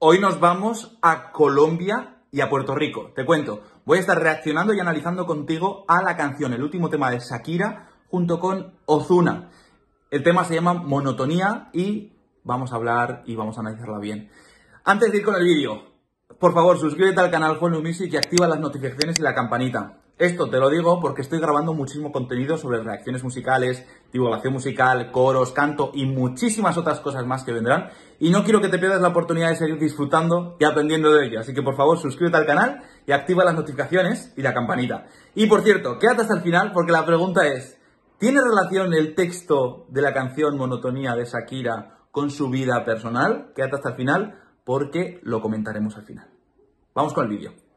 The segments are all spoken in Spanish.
Hoy nos vamos a Colombia y a Puerto Rico. Te cuento, voy a estar reaccionando y analizando contigo a la canción, el último tema de Shakira, junto con Ozuna. El tema se llama Monotonía y vamos a hablar y vamos a analizarla bien. Antes de ir con el vídeo, por favor, suscríbete al canal Juan Music y activa las notificaciones y la campanita. Esto te lo digo porque estoy grabando muchísimo contenido sobre reacciones musicales, divulgación musical, coros, canto y muchísimas otras cosas más que vendrán. Y no quiero que te pierdas la oportunidad de seguir disfrutando y aprendiendo de ello. Así que por favor suscríbete al canal y activa las notificaciones y la campanita. Y por cierto, quédate hasta el final porque la pregunta es, ¿tiene relación el texto de la canción Monotonía de Shakira con su vida personal? Quédate hasta el final porque lo comentaremos al final. Vamos con el vídeo.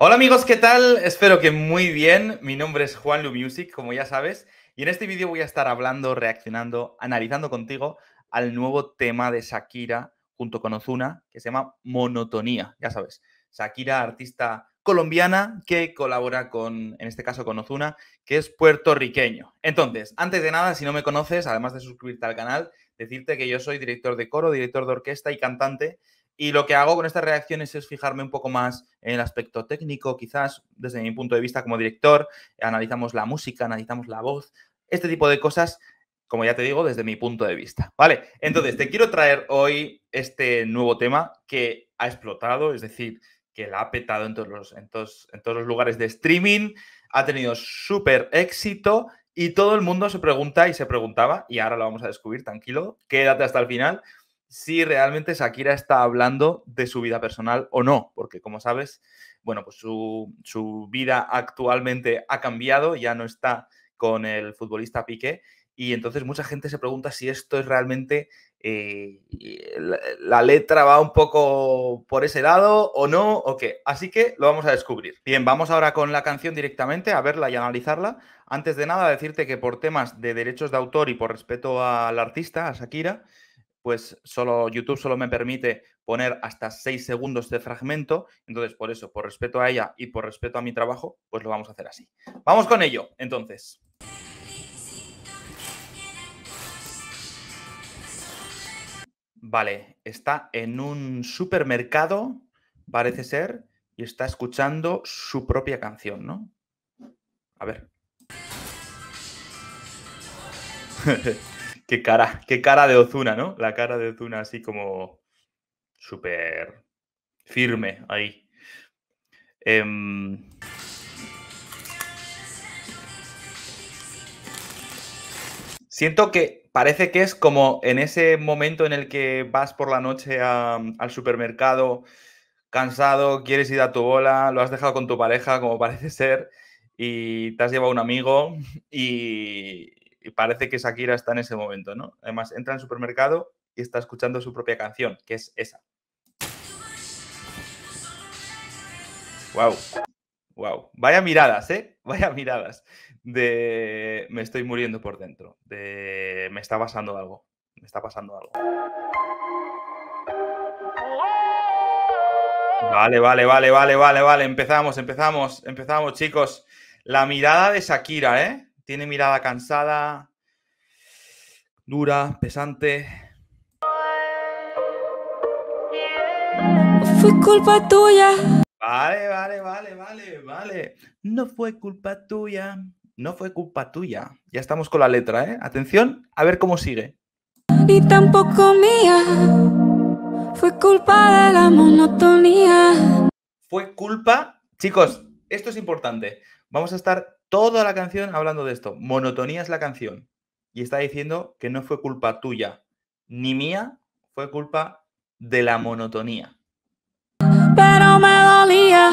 Hola amigos, ¿qué tal? Espero que muy bien. Mi nombre es Juan Lu Music, como ya sabes, y en este vídeo voy a estar hablando, reaccionando, analizando contigo al nuevo tema de Shakira junto con Ozuna, que se llama Monotonía, ya sabes. Shakira, artista colombiana que colabora con, en este caso con Ozuna, que es puertorriqueño. Entonces, antes de nada, si no me conoces, además de suscribirte al canal, decirte que yo soy director de coro, director de orquesta y cantante. Y lo que hago con estas reacciones es fijarme un poco más en el aspecto técnico, quizás desde mi punto de vista como director, analizamos la música, analizamos la voz, este tipo de cosas, como ya te digo, desde mi punto de vista. Vale, entonces te quiero traer hoy este nuevo tema que ha explotado, es decir, que la ha petado en todos los, en todos, en todos los lugares de streaming, ha tenido súper éxito y todo el mundo se pregunta y se preguntaba, y ahora lo vamos a descubrir, tranquilo, quédate hasta el final, si realmente Shakira está hablando de su vida personal o no, porque como sabes, bueno, pues su, su vida actualmente ha cambiado, ya no está con el futbolista Piqué, y entonces mucha gente se pregunta si esto es realmente eh, la, la, letra va un poco por ese lado o no, o qué. Así que lo vamos a descubrir. Bien, vamos ahora con la canción directamente a verla y analizarla. Antes de nada, decirte que por temas de derechos de autor y por respeto al artista, a Shakira, pues solo YouTube solo me permite poner hasta 6 segundos de fragmento. Entonces, por eso, por respeto a ella y por respeto a mi trabajo, pues lo vamos a hacer así. Vamos con ello, entonces. Vale, está en un supermercado, parece ser, y está escuchando su propia canción, ¿no? A ver. qué cara, qué cara de Ozuna, ¿no? La cara de Ozuna así como súper firme ahí. Eh... Siento que parece que es como en ese momento en el que vas por la noche al supermercado cansado, quieres ir a tu bola, lo has dejado con tu pareja, como parece ser, y te has llevado un amigo y, y parece que Shakira está en ese momento, ¿no? Además, entra en el supermercado y está escuchando su propia canción, que es esa. Wow. Wow. Vaya miradas, ¿eh? Vaya miradas de me estoy muriendo por dentro, de me está pasando algo, me está pasando algo. Vale, vale, vale, vale, vale, vale, empezamos, empezamos, empezamos, chicos. La mirada de Shakira, ¿eh? Tiene mirada cansada, dura, pesante. Fue culpa tuya. Vale, vale, vale, vale, vale. No fue culpa tuya. No fue culpa tuya. Ya estamos con la letra, ¿eh? Atención, a ver cómo sigue. Ni tampoco mía. Fue culpa de la monotonía. Fue culpa. Chicos, esto es importante. Vamos a estar toda la canción hablando de esto. Monotonía es la canción. Y está diciendo que no fue culpa tuya ni mía, fue culpa de la monotonía. Pero me dolía.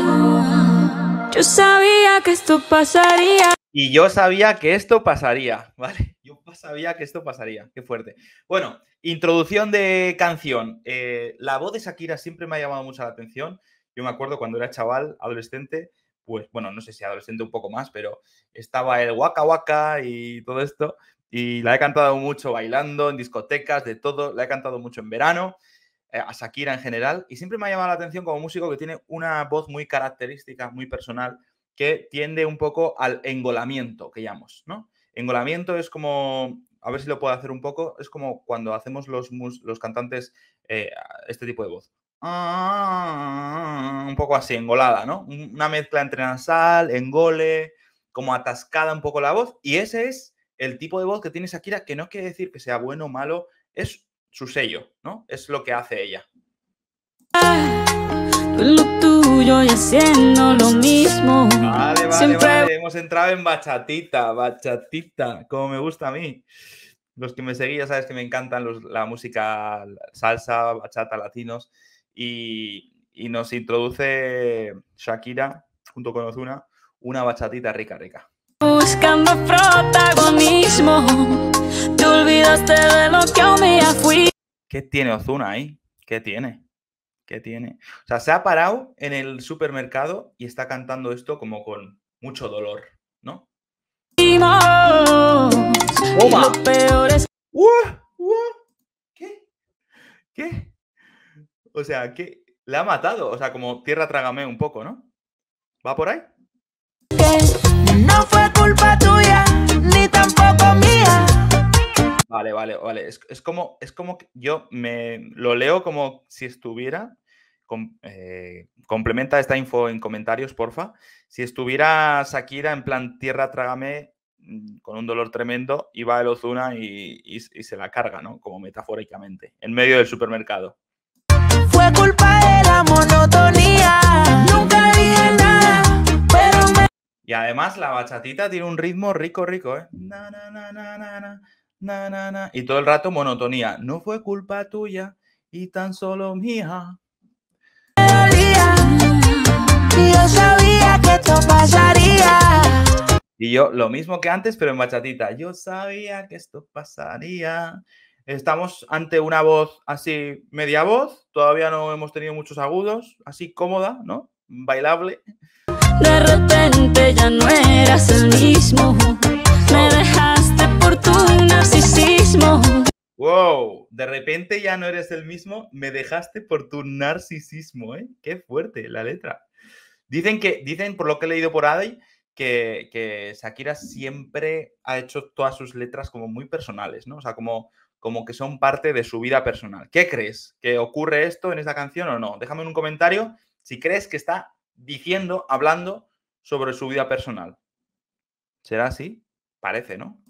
Yo sabía que esto pasaría. Y yo sabía que esto pasaría, ¿vale? Yo sabía que esto pasaría, qué fuerte. Bueno, introducción de canción. Eh, la voz de Shakira siempre me ha llamado mucho la atención. Yo me acuerdo cuando era chaval, adolescente, pues bueno, no sé si adolescente un poco más, pero estaba el Waka Waka y todo esto. Y la he cantado mucho bailando, en discotecas, de todo. La he cantado mucho en verano, eh, a Shakira en general. Y siempre me ha llamado la atención como músico que tiene una voz muy característica, muy personal que tiende un poco al engolamiento, que llamamos, ¿no? Engolamiento es como a ver si lo puedo hacer un poco. Es como cuando hacemos los, los cantantes eh, este tipo de voz. Un poco así, engolada, ¿no? Una mezcla entre nasal, engole, como atascada un poco la voz. Y ese es el tipo de voz que tiene Shakira, que no quiere decir que sea bueno o malo, es su sello, ¿no? Es lo que hace ella. lo tuyo y haciendo lo mismo. Vale, vale, vale. Hemos entrado en bachatita, bachatita, como me gusta a mí. Los que me seguís ya sabes que me encantan la música salsa, bachata, latinos. Y, y nos introduce Shakira, junto con Ozuna, una bachatita rica, rica. Buscando protagonismo, te olvidaste de lo que un día fui. ¿Qué tiene Ozuna ahí? ¿Qué tiene? ¿Qué tiene? O sea, se ha parado en el supermercado y está cantando esto como con mucho dolor, ¿no? Peor es... ¿Qué? ¿Qué? O sea, ¿qué? Le ha matado. O sea, como tierra trágame un poco, ¿no? ¿Va por ahí? no fue culpa tuya, ni tampoco mía. Vale, vale, vale. Es, como, es como que yo me lo leo como si estuviera. Eh, complementa esta info en comentarios, porfa. Si estuviera Shakira en plan tierra trágame mm, con un dolor tremendo y va el Ozuna y, y, se la carga, ¿no? Como metafóricamente, en medio del supermercado. Fue culpa de la monotonía. Nunca dije nada, pero me y además la bachatita tiene un ritmo rico, rico, ¿eh? y todo el rato monotonía. No fue culpa tuya y tan solo mía. Y yo sabía que esto pasaría. Y yo, lo mismo que antes, pero en bachatita. Yo sabía que esto pasaría. Estamos ante una voz así, media voz. Todavía no hemos tenido muchos agudos. Así cómoda, ¿no? Bailable. De repente ya no eras el mismo. Me dejaste por tu narcisismo. Wow, de repente ya no eres el mismo, me dejaste por tu narcisismo, ¿eh? Qué fuerte la letra. Dicen que, dicen por lo que he leído por Adi, que, que Shakira siempre ha hecho todas sus letras como muy personales, ¿no? O sea, como, como que son parte de su vida personal. ¿Qué crees? ¿Que ocurre esto en esta canción o no? Déjame en un comentario si crees que está diciendo, hablando sobre su vida personal. ¿Será así? Parece, ¿no?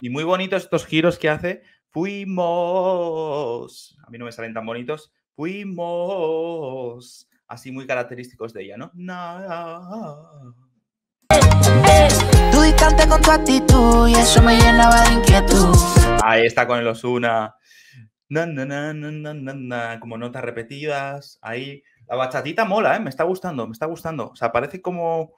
Y muy bonitos estos giros que hace. Fuimos. A mí no me salen tan bonitos. Fuimos. Así muy característicos de ella, ¿no? Tú Ahí está con el Osuna como notas repetidas, ahí. La bachatita mola, ¿eh? Me está gustando, me está gustando. O sea, parece como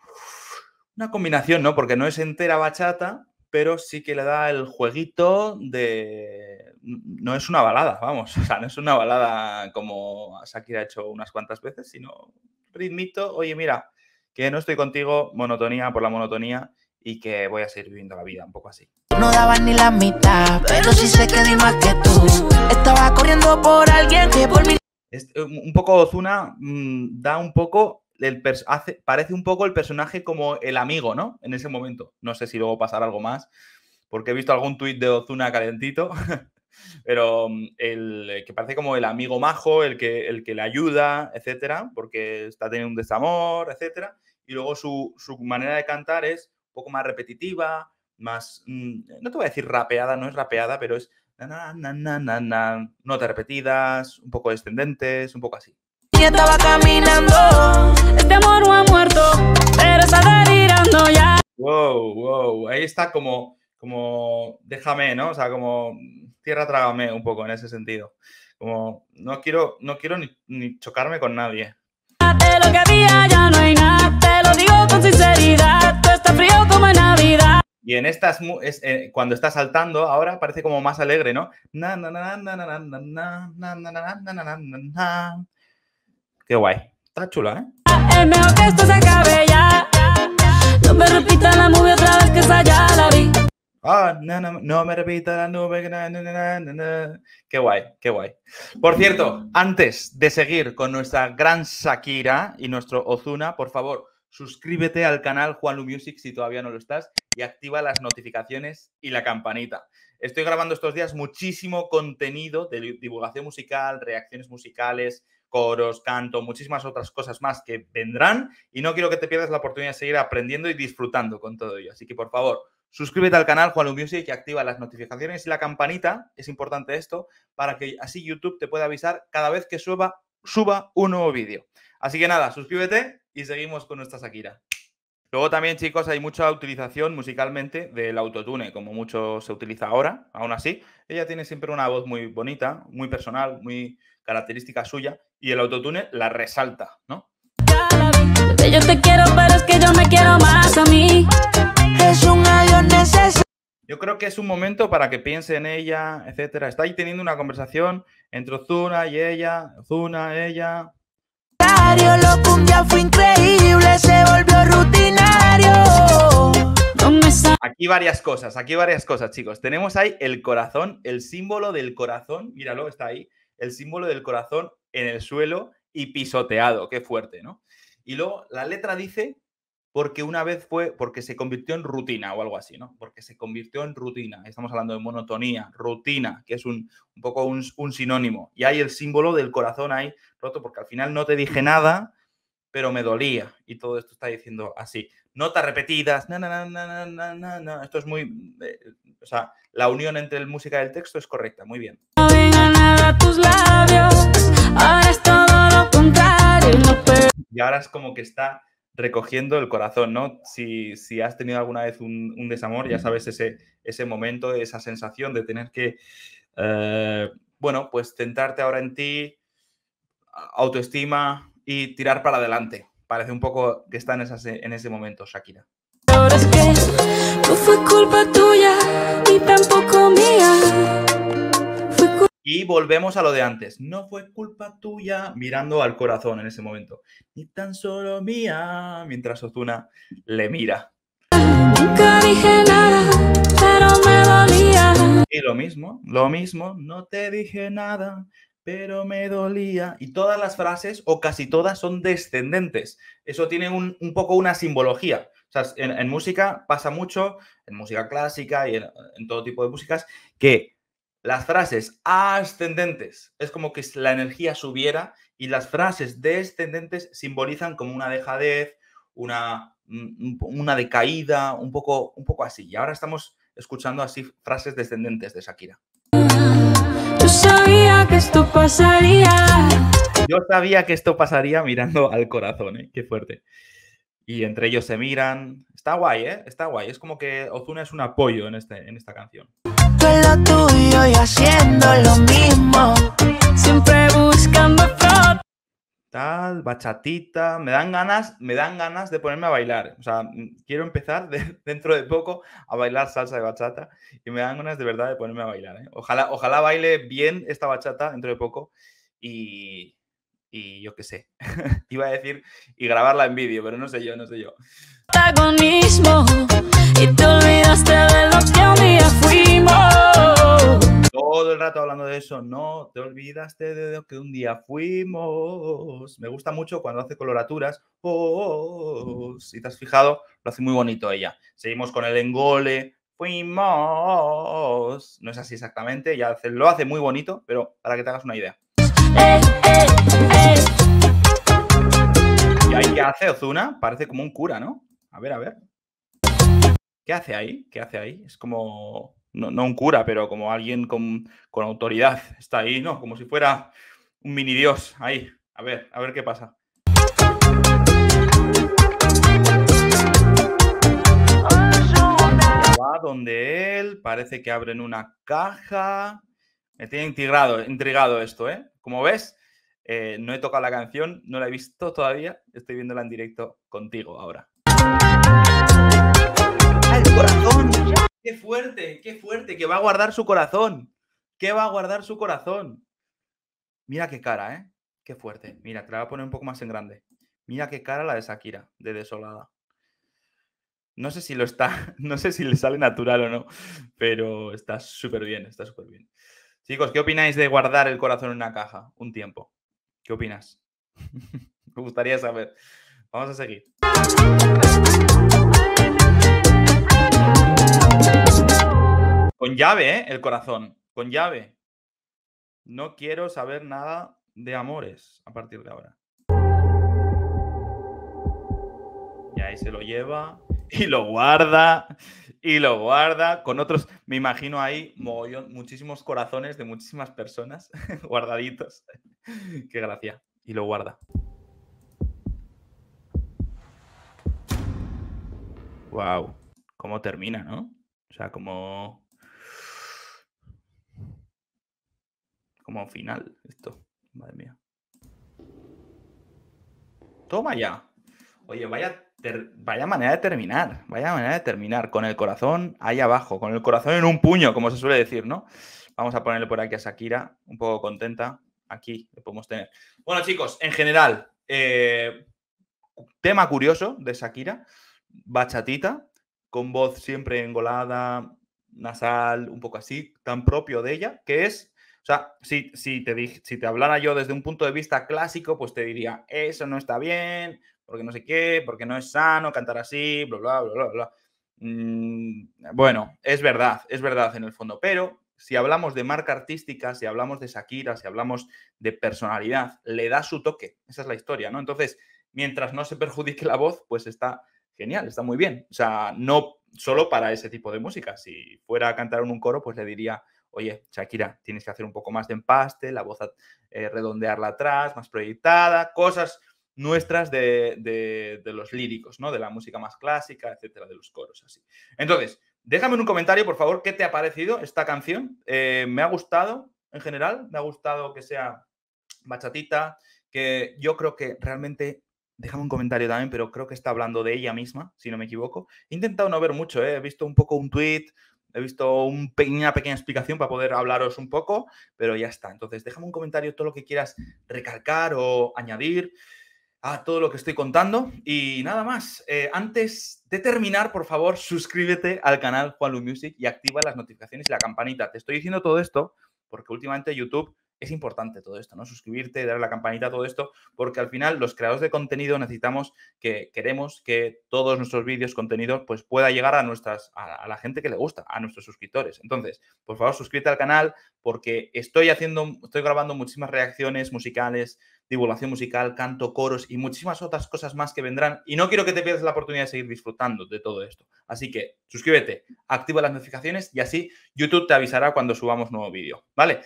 una combinación, ¿no? Porque no es entera bachata, pero sí que le da el jueguito de... No es una balada, vamos. O sea, no es una balada como Shakira ha hecho unas cuantas veces, sino ritmito. Oye, mira, que no estoy contigo, monotonía por la monotonía y que voy a seguir viviendo la vida un poco así. No daban ni la mitad, pero sí sé que di más que tú. Estaba corriendo por alguien que por mí. Eh, un poco Ozuna mm, da un poco. El hace, parece un poco el personaje como el amigo, ¿no? En ese momento. No sé si luego pasará algo más, porque he visto algún tuit de Ozuna calentito, pero mm, el que parece como el amigo majo, el que, el que le ayuda, etcétera, porque está teniendo un desamor, etcétera. Y luego su, su manera de cantar es poco más repetitiva, más, mm, no te voy a decir rapeada, no es rapeada, pero es na, na, na, na, na, notas repetidas, un poco descendentes, un poco así. Y estaba caminando, este amor no ha muerto, pero está delirando ya. Wow, wow, ahí está como, como, déjame, ¿no? O sea, como tierra trágame un poco en ese sentido. Como, no quiero, no quiero ni, ni chocarme con nadie. Como Navidad. Y en estas, es, eh, cuando está saltando, ahora parece como más alegre, ¿no? Qué guay. Está chula, ¿eh? Es mejor que esto se acabe ya. No me repita la movie otra vez que esa ya la vi. Ah, no, no, no me repita la nube. Qué guay, qué guay. Por cierto, antes de seguir con nuestra gran Shakira y nuestro Ozuna, por favor, suscríbete al canal Juanlu Music si todavía no lo estás y activa las notificaciones y la campanita. Estoy grabando estos días muchísimo contenido de divulgación musical, reacciones musicales, coros, canto, muchísimas otras cosas más que vendrán y no quiero que te pierdas la oportunidad de seguir aprendiendo y disfrutando con todo ello. Así que por favor, suscríbete al canal Juan Music y activa las notificaciones y la campanita, es importante esto, para que así YouTube te pueda avisar cada vez que suba, suba un nuevo vídeo. Así que nada, suscríbete y seguimos con nuestra Shakira. Luego también, chicos, hay mucha utilización musicalmente del autotune, como mucho se utiliza ahora, aún así. Ella tiene siempre una voz muy bonita, muy personal, muy característica suya, y el autotune la resalta, ¿no? Te creo que es un momento para que piense en ella, etcétera. Está ahí teniendo una conversación entre Ozuna y ella, Ozuna, ella. Lo fue increíble, se volvió rutinario. Aquí varias cosas, aquí varias cosas, chicos. Tenemos ahí el corazón, el símbolo del corazón, míralo, está ahí, el símbolo del corazón en el suelo y pisoteado, qué fuerte, ¿no? Y luego la letra dice porque una vez fue, porque se convirtió en rutina o algo así, ¿no? Porque se convirtió en rutina. Estamos hablando de monotonía, rutina, que es un, poco un, sinónimo. Y hay el símbolo del corazón ahí roto, porque al final no te dije nada, pero me dolía. Y todo esto está diciendo así. Notas repetidas, na, na, na, na, na, na, Esto es muy. Eh, o sea, la unión entre la música y el texto es correcta, muy bien. tus labios, ahora es todo lo contrario. Y ahora es como que está recogiendo el corazón, ¿no? Si, has tenido alguna vez un, desamor, ya sabes ese, ese momento, esa sensación de tener que, eh, bueno, pues centrarte ahora en ti, autoestima y tirar para adelante. Parece un poco que está en, en ese momento, Shakira. Ahora es que no fue culpa tuya ni tampoco mía. Y volvemos a lo de antes. No fue culpa tuya mirando al corazón en ese momento. Ni tan solo mía, mientras Ozuna le mira. Nunca dije nada, pero me dolía. Y lo mismo, lo mismo, no te dije nada, pero me dolía. Y todas las frases, o casi todas, son descendentes. Eso tiene un, poco una simbología. O sea, en, música pasa mucho, en música clásica y en todo tipo de músicas, que las frases ascendentes es como que la energía subiera y las frases descendentes simbolizan como una dejadez, una, una decaída, un poco, un poco así. Y ahora estamos escuchando así frases descendentes de Shakira. Yo sabía que esto pasaría. Yo sabía que esto pasaría mirando al corazón, ¿eh? Qué fuerte. Y entre ellos se miran. Está guay, ¿eh? Está guay. Es como que Ozuna es un apoyo en, este, en esta canción lo tuyo bachatita. Me dan ganas, me dan ganas de ponerme a bailar. O sea, quiero empezar dentro de poco a bailar salsa de bachata y me dan ganas de verdad de ponerme a bailar. ¿eh? Ojalá, ojalá baile bien esta bachata dentro de poco y, y yo qué sé. Iba a decir y grabarla en vídeo, pero no sé yo, no sé yo. Todo el rato hablando de eso, no te olvidaste de que un día fuimos. Me gusta mucho cuando hace coloraturas. Oh, si te has fijado, lo hace muy bonito ella. Seguimos con el engole. Fuimos. No es así exactamente, ya lo hace muy bonito, pero para que te hagas una idea. ¿Y ahí qué hace Ozuna? Parece como un cura, ¿no? A ver, a ver. ¿Qué hace ahí? ¿Qué hace ahí? Es como, no, un cura, pero como alguien con, autoridad. Está ahí, ¿no? Como si fuera un mini dios. Ahí. A ver, a ver qué pasa. Va donde él, parece que abren una caja. Me tiene intrigado, intrigado esto, ¿eh? Como ves, eh, no he tocado la canción, no la he visto todavía, estoy viéndola en directo contigo ahora. ¡El corazón! ¡Qué fuerte! ¡Qué fuerte! Que va a guardar su corazón. ¿Qué va a guardar su corazón? Mira qué cara, ¿eh? Qué fuerte. Mira, te la voy a poner un poco más en grande. Mira qué cara la de Shakira, de desolada. No sé si lo está, no sé si le sale natural o no, pero está súper bien, está súper bien. Chicos, ¿qué opináis de guardar el corazón en una caja un tiempo? ¿Qué opinas? Me gustaría saber. vamos a seguir. Con llave, ¿eh? El corazón. Con llave. No quiero saber nada de amores a partir de ahora. Y ahí se lo lleva y lo guarda y lo guarda con otros, me imagino ahí muchísimos corazones de muchísimas personas guardaditos. Qué gracia. Y lo guarda. Wow. ¿Cómo termina, no? O sea, como como final esto. Madre mía. Toma ya. Oye, vaya, vaya manera de terminar. Vaya manera de terminar. Con el corazón ahí abajo. Con el corazón en un puño, como se suele decir, ¿no? Vamos a ponerle por aquí a Shakira. Un poco contenta. Aquí le podemos tener. Bueno, chicos, en general, eh, tema curioso de Shakira. Bachatita, con voz siempre engolada, nasal, un poco así, tan propio de ella, que es o sea, si, si, te, si te hablara yo desde un punto de vista clásico, pues te diría, eso no está bien, porque no sé qué, porque no es sano cantar así, bla, bla, bla, bla, bla. Mm, bueno, es verdad, es verdad en el fondo, pero si hablamos de marca artística, si hablamos de Shakira, si hablamos de personalidad, le da su toque. Esa es la historia, ¿no? Entonces, mientras no se perjudique la voz, pues está genial, está muy bien. O sea, no solo para ese tipo de música. Si fuera a cantar en un coro, pues le diría, oye, Shakira, tienes que hacer un poco más de empaste, la voz eh, redondearla atrás, más proyectada, cosas nuestras de, los líricos, ¿no? De la música más clásica, etcétera, de los coros, así. Entonces, déjame en un comentario, por favor, qué te ha parecido esta canción. Eh, me ha gustado, en general, me ha gustado que sea bachatita, que yo creo que realmente déjame un comentario también, pero creo que está hablando de ella misma, si no me equivoco. He intentado no ver mucho, ¿eh? he visto un poco un tweet, He visto una pequeña explicación para poder hablaros un poco, pero ya está. Entonces, déjame un comentario todo lo que quieras recalcar o añadir a todo lo que estoy contando. Y nada más, eh, antes de terminar, por favor, suscríbete al canal Juan Music y activa las notificaciones y la campanita. Te estoy diciendo todo esto porque últimamente YouTube es importante todo esto, ¿no? Suscribirte, darle la campanita, todo esto, porque al final los creadores de contenido necesitamos que queremos que todos nuestros vídeos, contenidos, pues pueda llegar a nuestras, a, la gente que le gusta, a nuestros suscriptores. Entonces, por favor, suscríbete al canal porque estoy haciendo, estoy grabando muchísimas reacciones musicales, divulgación musical, canto, coros y muchísimas otras cosas más que vendrán. Y no quiero que te pierdas la oportunidad de seguir disfrutando de todo esto. Así que suscríbete, activa las notificaciones y así YouTube te avisará cuando subamos nuevo vídeo. ¿Vale?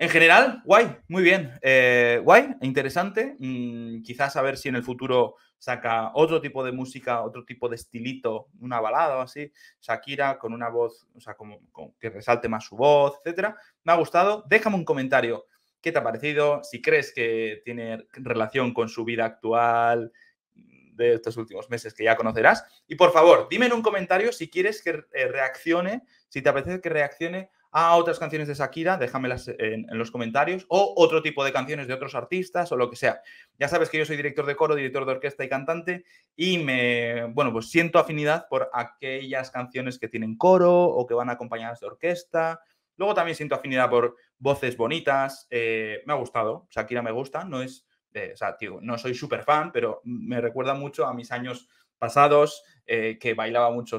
En general, guay, muy bien. Eh, guay, interesante. Mm, quizás a ver si en el futuro saca otro tipo de música, otro tipo de estilito, una balada o así. Shakira con una voz, o sea, como, que resalte más su voz, etcétera. Me ha gustado. Déjame un comentario. ¿Qué te ha parecido? Si crees que tiene relación con su vida actual de estos últimos meses que ya conocerás. Y por favor, dime en un comentario si quieres que eh, reaccione, si te apetece que reaccione a otras canciones de Shakira, déjamelas en, los comentarios, o otro tipo de canciones de otros artistas o lo que sea. Ya sabes que yo soy director de coro, director de orquesta y cantante, y me, bueno, pues siento afinidad por aquellas canciones que tienen coro o que van acompañadas de orquesta. Luego también siento afinidad por voces bonitas. Eh, me ha gustado, Shakira me gusta, no es, eh, no soy súper fan, pero me recuerda mucho a mis años pasados, eh, que bailaba mucho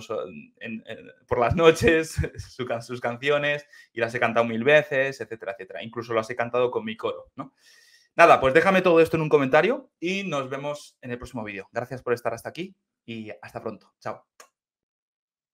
por las noches sus canciones y las he cantado mil veces, etcétera, etcétera. Incluso las he cantado con mi coro, ¿no? Nada, pues déjame todo esto en un comentario y nos vemos en el próximo vídeo. Gracias por estar hasta aquí y hasta pronto. Chao.